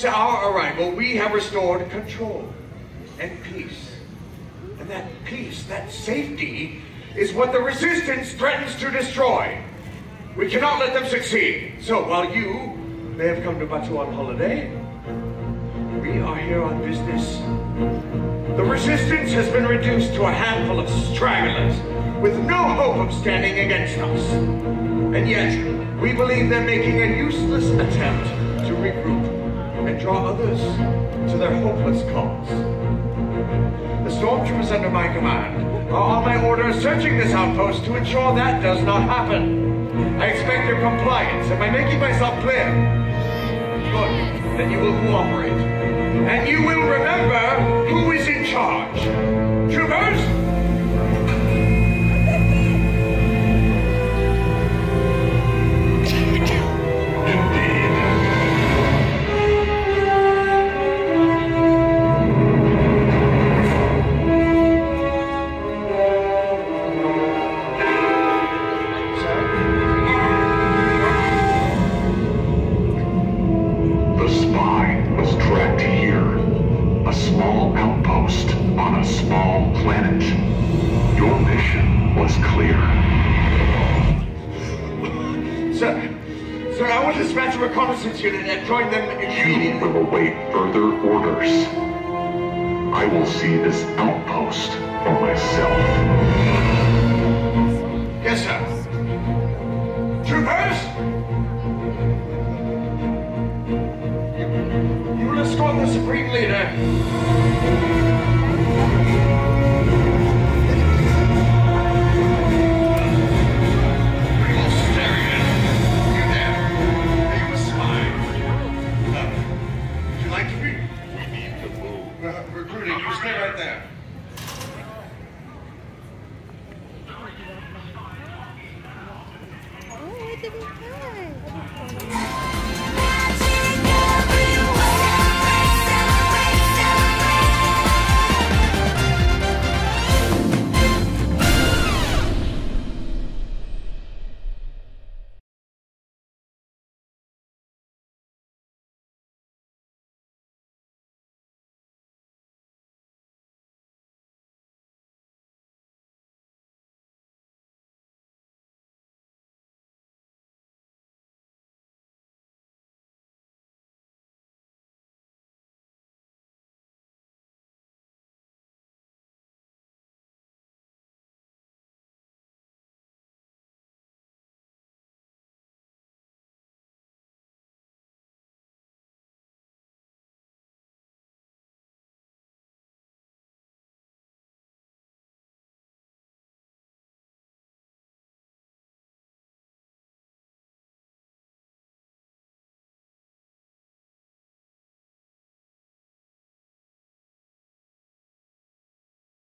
since our arrival, we have restored control and peace. And that peace, that safety, is what the Resistance threatens to destroy. We cannot let them succeed. So while you may have come to Batuu on holiday, we are here on business. The Resistance has been reduced to a handful of stragglers with no hope of standing against us. And yet, we believe they're making a useless attempt to regroup draw others to their hopeless cause. The stormtroopers under my command are on my orders searching this outpost to ensure that does not happen. I expect your compliance. Am I making myself clear? Good. Then you will cooperate. And you will remember who is in charge. was clear. Sir, sir, I will dispatch a reconnaissance unit and join them immediately. You will await further orders. I will see this outpost for myself. Yes, sir. Troopers! You, you will escort the Supreme Leader. Uh, recruiting. You stay right there. Oh, what did we find?